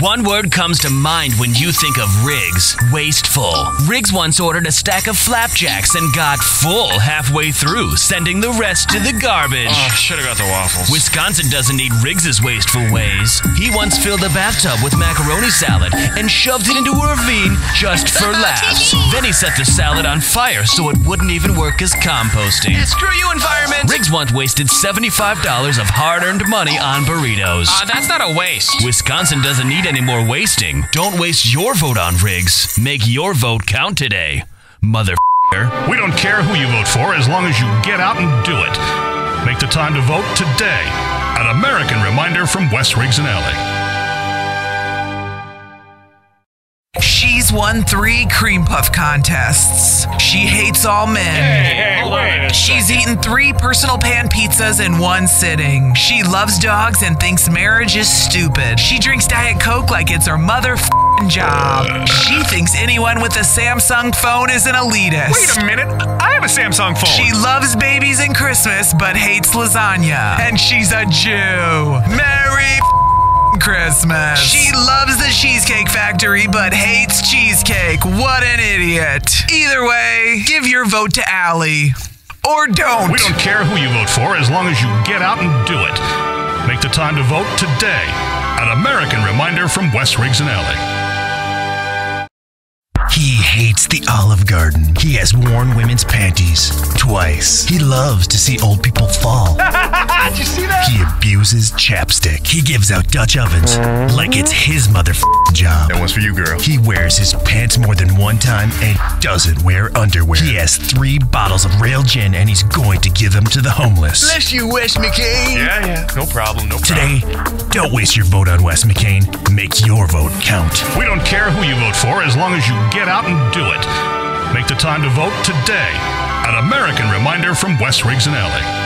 One word comes to mind when you think of Riggs wasteful. Riggs once ordered a stack of flapjacks and got full halfway through, sending the rest to the garbage. Oh, should have got the waffles. Wisconsin doesn't need Riggs's wasteful ways. He once filled a bathtub with macaroni salad and shoved it into a ravine just for laughs. then he set the salad on fire so it wouldn't even work as composting. Screw you, environment. Riggs once wasted $75 of hard earned money on burritos. Uh, that's not a waste. Wisconsin doesn't need any more wasting. Don't waste your vote on Riggs. Make your vote count today. Mother. We don't care who you vote for as long as you get out and do it. Make the time to vote today. An American reminder from Wes Riggs and Alley. Won three cream puff contests. She hates all men. Hey, wait. She's eaten three personal pan pizzas in one sitting. She loves dogs and thinks marriage is stupid. She drinks Diet Coke like it's her mother job. She thinks anyone with a Samsung phone is an elitist. Wait a minute. I have a Samsung phone. She loves babies and Christmas, but hates lasagna. And she's a Jew. Merry Christmas. She loves the Cheesecake Factory, but hates cheesecake. What an idiot. Either way, give your vote to Alley. Or don't. We don't care who you vote for as long as you get out and do it. Make the time to vote today. An American reminder from Wes Riggs and Alley. He hates the Olive Garden. He has worn women's panties twice. He loves to see old people fall. Did you see that? He chapstick. He gives out Dutch ovens like it's his motherfucking job. That one's for you, girl. He wears his pants more than one time and doesn't wear underwear. He has three bottles of rail gin and he's going to give them to the homeless. Bless you, Wes McCain. Yeah, yeah. No problem. No problem. Today, don't waste your vote on Wes McCain. Make your vote count. We don't care who you vote for as long as you get out and do it. Make the time to vote today. An American reminder from Wes Riggs and Alley.